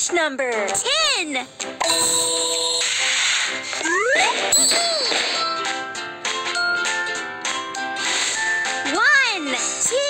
Match number? Ten! One, two,